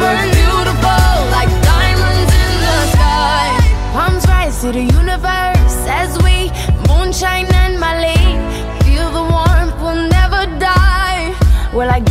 burn beautiful like diamonds in the sky. Palms rise to the universe as we moonshine and molly. Feel the warmth, we'll never die. We're like